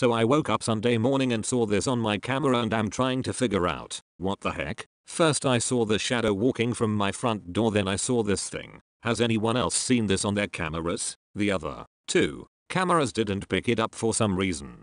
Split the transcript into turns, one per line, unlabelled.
So I woke up Sunday morning and saw this on my camera and am trying to figure out what the heck. First I saw the shadow walking from my front door then I saw this thing. Has anyone else seen this on their cameras? The other two cameras didn't pick it up for some reason.